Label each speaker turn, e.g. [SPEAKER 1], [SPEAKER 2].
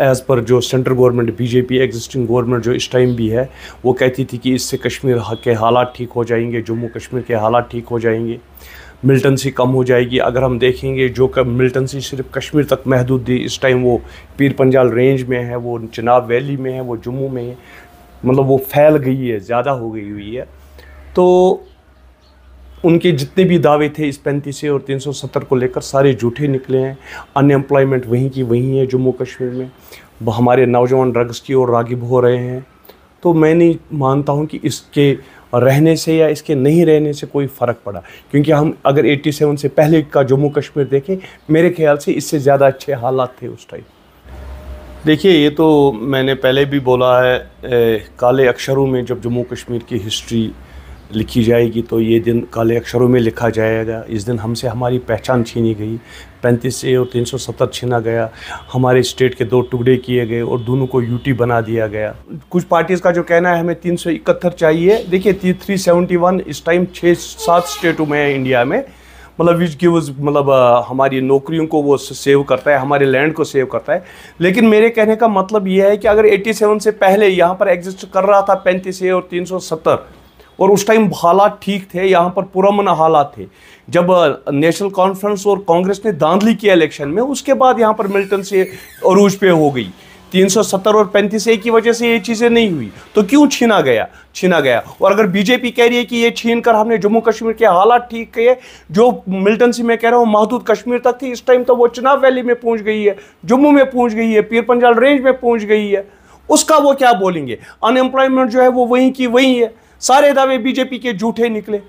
[SPEAKER 1] As पर जो central government BJP existing government जो इस टाइम भी है, वो कहती थी कि इससे कश्मीर के हालात ठीक हो जाएँगे, जम्मू कश्मीर के हालात ठीक हो जाएँगे मिल्टनसी कम हो जाएगी। अगर हम देखेंगे जो मिल्टनसी सिर्फ़ कश्मीर तक महदूद थी, इस टाइम वो पीर पंजाल रेंज में है, वो चिनाब वैली में है, वो जम्मू में है मतलब वो फैल गई है, ज़्यादा हो गई हुई है। तो उनके जितने भी दावे थे इस पैंतीस और 370 को लेकर सारे झूठे निकले हैं। अनएम्प्लॉयमेंट वहीं की वहीं है जम्मू कश्मीर में। हमारे नौजवान ड्रग्स की ओर रागिब हो रहे हैं। तो मैं नहीं मानता हूँ कि इसके रहने से या इसके नहीं रहने से कोई फ़र्क पड़ा। क्योंकि हम अगर 87 से पहले का जम्मू कश्मीर देखें मेरे ख्याल से इससे ज़्यादा अच्छे हालात थे उस टाइम। देखिए ये तो मैंने पहले भी बोला है ए, काले अक्षरों में जब जम्मू कश्मीर की हिस्ट्री लिखी जाएगी तो ये दिन काले अक्षरों में लिखा जाएगा। इस दिन हमसे हमारी पहचान छीनी गई। पैंतीस से और तीन सौ सत्तर छीना गया। हमारे स्टेट के दो टुकड़े किए गए और दोनों को यूटी बना दिया गया। कुछ पार्टीज़ का जो कहना है, हमें तीन सौ इकहत्तर चाहिए। देखिए थ्री सेवेंटी वन इस टाइम छः सात स्टेटों में है इंडिया में। मतलब विच गिव्स मतलब हमारी नौकरियों को वो सेव करता है, हमारे लैंड को सेव करता है। लेकिन मेरे कहने का मतलब ये है कि अगर 87 से पहले यहाँ पर एग्जिस्ट कर रहा था पैंतीस ए और 370 और उस टाइम हालात ठीक थे, यहाँ पर पुरमन हालात थे। जब नेशनल कॉन्फ्रेंस और कांग्रेस ने दांधली किया इलेक्शन में, उसके बाद यहाँ पर मिल्टन से अरूज पे हो गई। 370 और 35 ए की वजह से ये चीज़ें नहीं हुई। तो क्यों छीना गया? छीना गया। और अगर बीजेपी कह रही है कि ये छीन कर हमने जम्मू कश्मीर के हालात ठीक किए, जो मिल्टन से मैं कह रहा हूँ महदूद कश्मीर तक थी, इस टाइम तो वो चुनाव वैली में पहुँच गई है। जम्मू में पहुँच गई है पीर पंजाल रेंज में पहुँच गई है। उसका वो क्या बोलेंगे? अनएम्प्लॉयमेंट जो है वो वहीं की वहीं है। सारे दावे बीजेपी के झूठे निकले।